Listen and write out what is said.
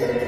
Amen.